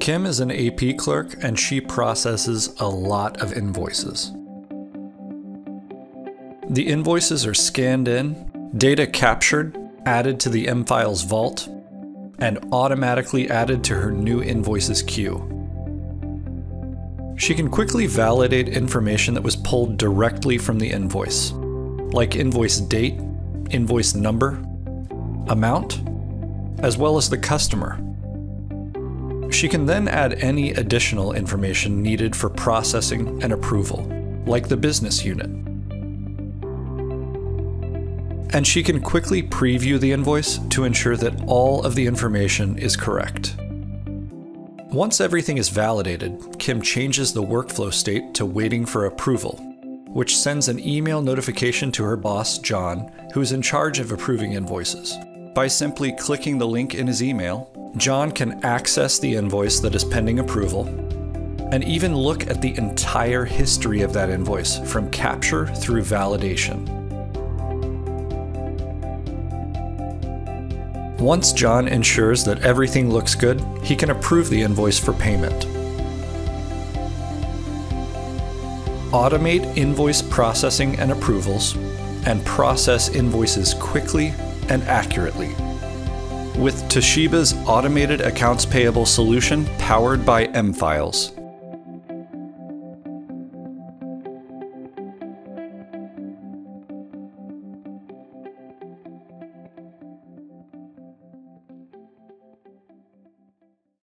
Kim is an AP clerk and she processes a lot of invoices. The invoices are scanned in, data captured, added to the M-Files vault, and automatically added to her new invoices queue. She can quickly validate information that was pulled directly from the invoice, like invoice date, invoice number, amount, as well as the customer. She can then add any additional information needed for processing and approval, like the business unit. And she can quickly preview the invoice to ensure that all of the information is correct. Once everything is validated, Kim changes the workflow state to waiting for approval, which sends an email notification to her boss, John, who is in charge of approving invoices. By simply clicking the link in his email, John can access the invoice that is pending approval and even look at the entire history of that invoice from capture through validation. Once John ensures that everything looks good, he can approve the invoice for payment. Automate invoice processing and approvals, and process invoices quickly and accurately. With Toshiba's automated accounts payable solution powered by M-Files.